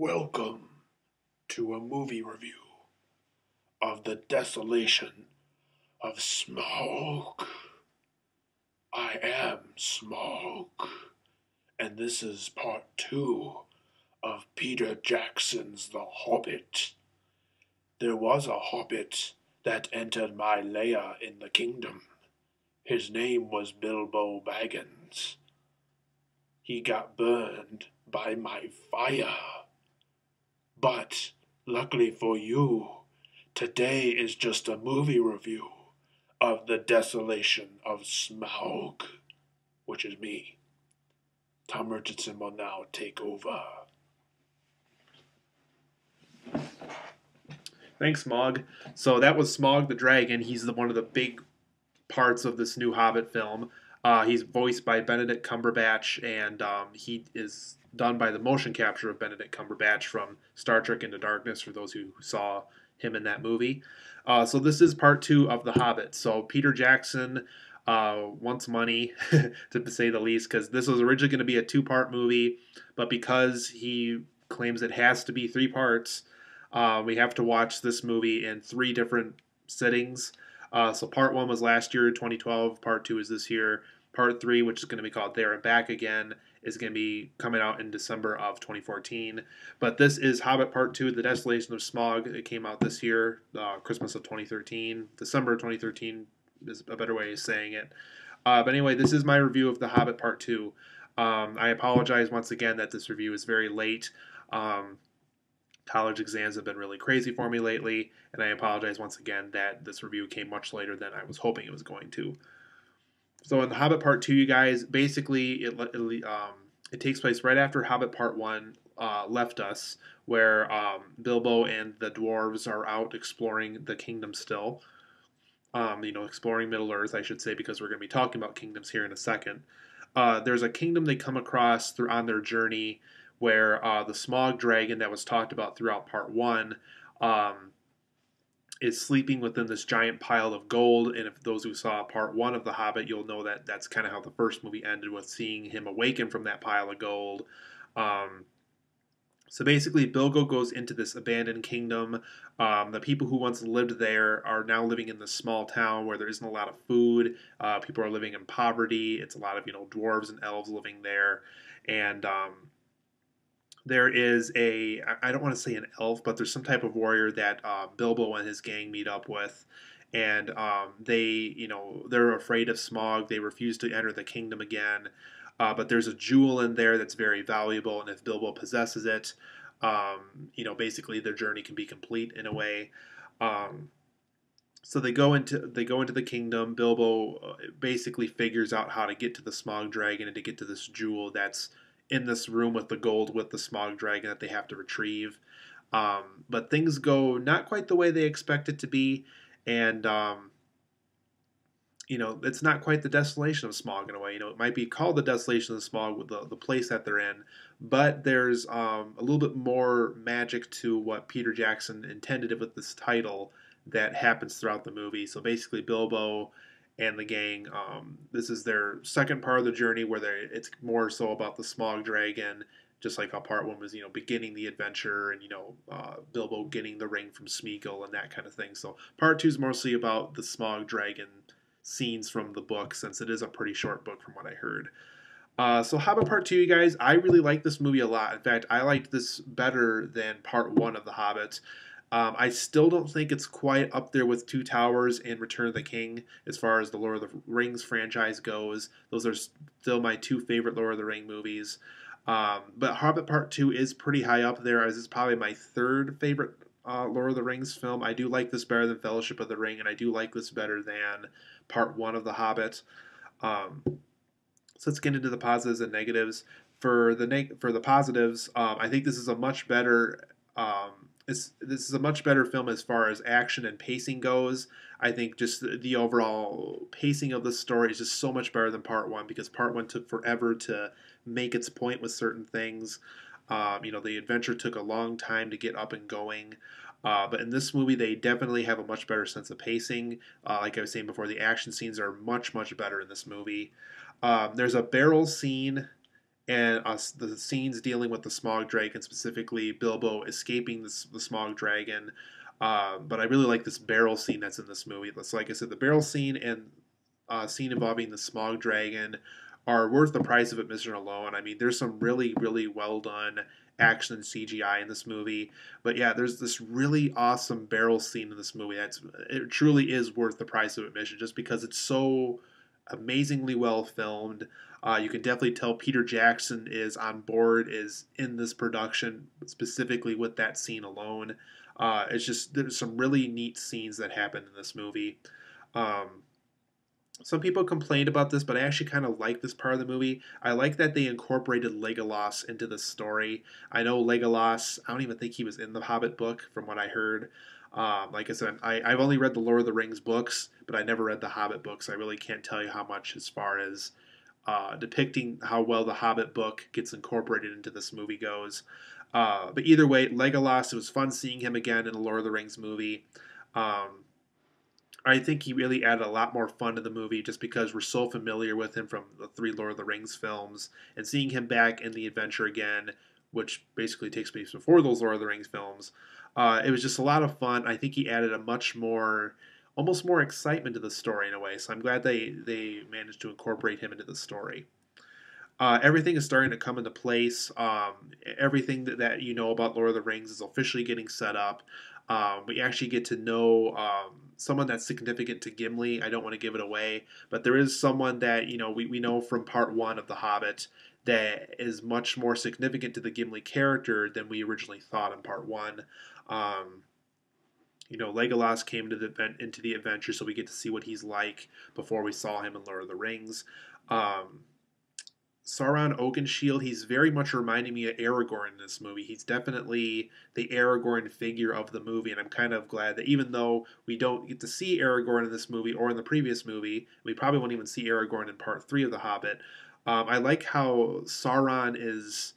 Welcome to a movie review of The Desolation of Smaug. I am Smaug, and this is part two of Peter Jackson's The Hobbit. There was a hobbit that entered my lair in the kingdom. His name was Bilbo Baggins. He got burned by my fire. But luckily for you, today is just a movie review of The Desolation of Smaug, which is me. Tom Richardson will now take over. Thanks, Smaug. So that was Smaug the Dragon. He's the, one of the big parts of this new Hobbit film. Uh, he's voiced by Benedict Cumberbatch, and um, he is done by the motion capture of Benedict Cumberbatch from Star Trek Into Darkness, for those who saw him in that movie. Uh, so this is part two of The Hobbit. So Peter Jackson uh, wants money, to say the least, because this was originally going to be a two-part movie, but because he claims it has to be three parts, uh, we have to watch this movie in three different sittings. Uh, so part one was last year, 2012. Part two is this year. Part three, which is going to be called There and Back Again, is going to be coming out in December of 2014. But this is Hobbit Part Two: The Desolation of Smaug. It came out this year, uh, Christmas of 2013, December 2013 is a better way of saying it. Uh, but anyway, this is my review of The Hobbit Part Two. Um, I apologize once again that this review is very late. Um, college exams have been really crazy for me lately, and I apologize once again that this review came much later than I was hoping it was going to. So in the Hobbit Part Two, you guys, basically it it, um, it takes place right after Hobbit Part One uh, left us, where um, Bilbo and the dwarves are out exploring the kingdom still. Um, you know, exploring Middle Earth, I should say, because we're going to be talking about kingdoms here in a second. Uh, there's a kingdom they come across through on their journey where uh, the Smaug dragon that was talked about throughout part one um, is sleeping within this giant pile of gold. And if those who saw part one of The Hobbit, you'll know that that's kind of how the first movie ended with seeing him awaken from that pile of gold. Um, so basically, Bilbo goes into this abandoned kingdom. Um, the people who once lived there are now living in this small town where there isn't a lot of food. Uh, people are living in poverty. It's a lot of you know dwarves and elves living there, and um, there is a I don't want to say an elf, but there's some type of warrior that uh, Bilbo and his gang meet up with, and um, they you know they're afraid of Smaug. They refuse to enter the kingdom again. Uh, but there's a jewel in there that's very valuable, and if Bilbo possesses it, um, you know basically their journey can be complete in a way. Um, so they go into they go into the kingdom. Bilbo uh, basically figures out how to get to the Smaug dragon and to get to this jewel that's in this room with the gold with the Smaug dragon that they have to retrieve. Um, but things go not quite the way they expect it to be, and um, you know it's not quite the desolation of smog in a way. You know it might be called the desolation of Smaug with the, the place that they're in, but there's um, a little bit more magic to what Peter Jackson intended with this title that happens throughout the movie. So basically, Bilbo and the gang. Um, this is their second part of the journey where they it's more so about the Smaug dragon, just like how part one was, you know, beginning the adventure and you know uh, Bilbo getting the ring from Smeagol and that kind of thing. So part two is mostly about the Smaug dragon scenes from the book, since it is a pretty short book from what I heard. Uh, so Hobbit Part 2, you guys, I really like this movie a lot. In fact, I liked this better than Part 1 of The Hobbit. Um, I still don't think it's quite up there with Two Towers and Return of the King as far as the Lord of the Rings franchise goes. Those are still my two favorite Lord of the Ring movies. Um, but Hobbit Part 2 is pretty high up there, as it's probably my third favorite uh, Lord of the Rings film. I do like this better than Fellowship of the Ring, and I do like this better than Part 1 of The Hobbit. Um, so let's get into the positives and negatives. For the neg- for the positives, um, I think this is a much better um, this this is a much better film as far as action and pacing goes. I think just the, the, overall pacing of the story is just so much better than part one because part one took forever to make its point with certain things. Um, you know, the adventure took a long time to get up and going. Uh, but in this movie, they definitely have a much better sense of pacing. Uh, like I was saying before, the action scenes are much, much better in this movie. Um, there's a barrel scene and the scenes dealing with the Smaug dragon, specifically Bilbo escaping the, the Smaug dragon. Uh, but I really like this barrel scene that's in this movie. So, like I said, the barrel scene and uh, scene involving the Smaug dragon are worth the price of admission alone. I mean, there's some really, really well done action and CGI in this movie. But yeah, there's this really awesome barrel scene in this movie. That's it truly is worth the price of admission just because it's so amazingly well filmed. Uh, you can definitely tell Peter Jackson is on board, is in this production specifically with that scene alone. Uh, it's just there's some really neat scenes that happen in this movie. Um, some people complained about this, but I actually kind of like this part of the movie. I like that they incorporated Legolas into the story. I know Legolas, I don't even think he was in the Hobbit book from what I heard. Um, like I said, I, I've only read the Lord of the Rings books, but I never read the Hobbit books. I really can't tell you how much as far as uh, depicting how well the Hobbit book gets incorporated into this movie goes. Uh, but either way, Legolas, it was fun seeing him again in the Lord of the Rings movie. Um, I think he really added a lot more fun to the movie just because we're so familiar with him from the three Lord of the Rings films, and seeing him back in the adventure again, which basically takes place before those Lord of the Rings films, uh, it was just a lot of fun. I think he added a much more, almost more excitement to the story in a way. So I'm glad they they managed to incorporate him into the story. Uh, everything is starting to come into place. Um, everything that, that, you know about Lord of the Rings is officially getting set up. Um, we actually get to know um, someone that's significant to Gimli. I don't want to give it away, but there is someone that you know we, we know from part one of The Hobbit that is much more significant to the Gimli character than we originally thought in part one. Um, you know, Legolas came to the event, into the adventure, so we get to see what he's like before we saw him in Lord of the Rings. Um, Thorin Oakenshield, he's very much reminding me of Aragorn in this movie. He's definitely the Aragorn figure of the movie, and I'm kind of glad that even though we don't get to see Aragorn in this movie or in the previous movie, we probably won't even see Aragorn in part three of The Hobbit. Um, I like how Thorin is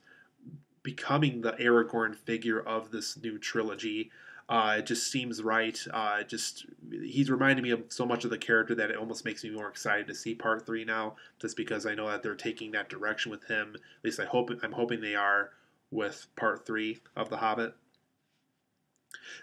becoming the Aragorn figure of this new trilogy. Uh, it just seems right. Uh, just he's reminding me of so much of the character that it almost makes me more excited to see part three now, just because I know that they're taking that direction with him. At least I hope I'm hoping they are with part three of The Hobbit.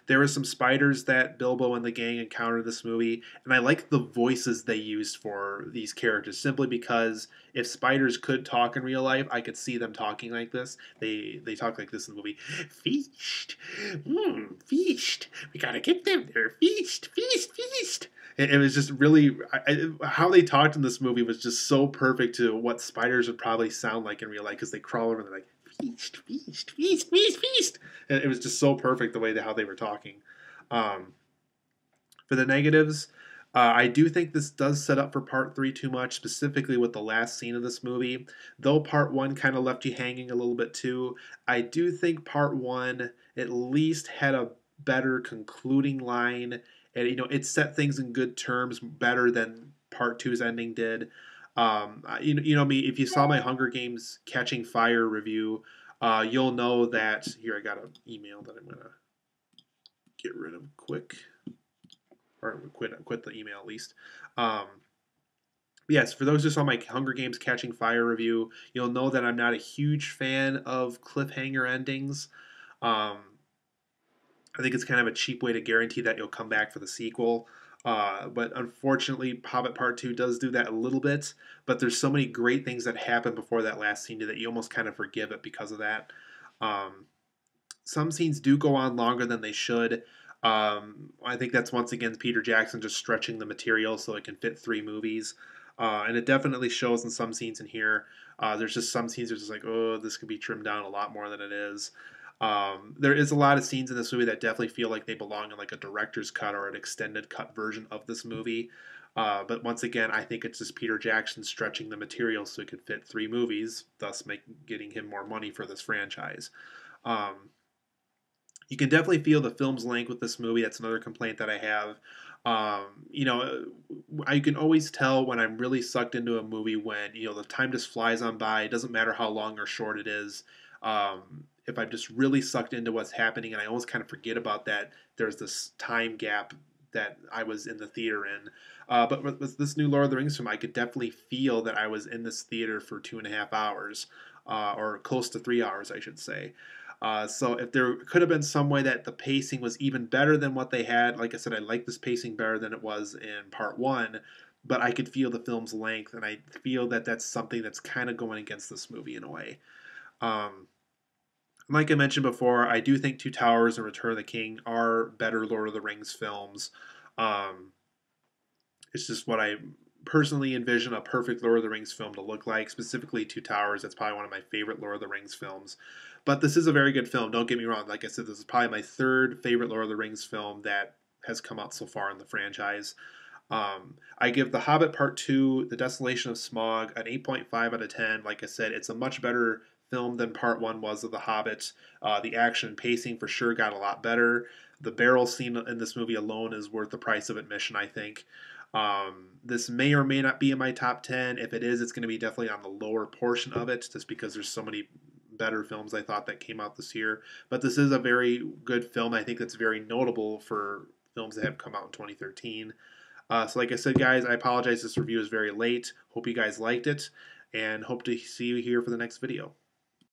There were some spiders that Bilbo and the gang encountered in this movie, and I like the voices they used for these characters simply because if spiders could talk in real life, I could see them talking like this. They they talk like this in the movie. Feast, mm, feast. We gotta get them there. Feast, feast, feast. It, it was just really I, how they talked in this movie was just so perfect to what spiders would probably sound like in real life because they crawl over and they're like feast, feast, feast, feast, feast. And it was just so perfect the way that how they were talking. Um, for the negatives, uh, I do think this does set up for part three too much, specifically with the last scene of this movie. Though part one kind of left you hanging a little bit too, I do think part one at least had a better concluding line, and you know it set things in good terms better than part two's ending did. Um, you know, you know me. If you saw my Hunger Games Catching Fire review, uh, you'll know that. Here, I got an email that I'm gonna get rid of quick, or quit quit the email at least. Um, yes, for those who saw my Hunger Games Catching Fire review, you'll know that I'm not a huge fan of cliffhanger endings. Um, I think it's kind of a cheap way to guarantee that you'll come back for the sequel. Uh, but unfortunately, Hobbit Part 2 does do that a little bit. But there's so many great things that happen before that last scene that you almost kind of forgive it because of that. Um, some scenes do go on longer than they should. Um, I think that's once again Peter Jackson just stretching the material so it can fit three movies. Uh, and it definitely shows in some scenes in here. Uh, there's just some scenes that's just like, oh, this could be trimmed down a lot more than it is. Um, there is a lot of scenes in this movie that definitely feel like they belong in like a director's cut or an extended cut version of this movie. Uh, but once again, I think it's just Peter Jackson stretching the material so it could fit three movies, thus making getting him more money for this franchise. Um, you can definitely feel the film's length with this movie. That's another complaint that I have. Um, you know, I can always tell when I'm really sucked into a movie when you know the time just flies on by. It doesn't matter how long or short it is. Um, if I'm just really sucked into what's happening and I almost kind of forget about that, there's this time gap that I was in the theater in. Uh, but with, with, this new Lord of the Rings film, I could definitely feel that I was in this theater for two and a half hours. uh, or close to three hours, I should say. Uh, so if there could have been some way that the pacing was even better than what they had, like I said, I like this pacing better than it was in part one, but I could feel the film's length, and I feel that that's something that's kind of going against this movie in a way. Um, like I mentioned before, I do think Two Towers and Return of the King are better Lord of the Rings films. Um, it's just what I personally envision a perfect Lord of the Rings film to look like. Specifically, Two Towers. That's probably one of my favorite Lord of the Rings films. But this is a very good film. Don't get me wrong. Like I said, this is probably my third favorite Lord of the Rings film that has come out so far in the franchise. Um, I give The Hobbit Part 2, The Desolation of Smaug, an 8.5 out of 10. Like I said, it's a much better film than Part 1 was of The Hobbit. Uh, the action pacing for sure got a lot better. The barrel scene in this movie alone is worth the price of admission, I think. Um, this may or may not be in my top 10. If it is, it's going to be definitely on the lower portion of it, just because there's so many better films I thought that came out this year. But this is a very good film. I think that's very notable for films that have come out in 2013. Uh, so, like I said, guys, I apologize. This review is very late. Hope you guys liked it, and hope to see you here for the next video.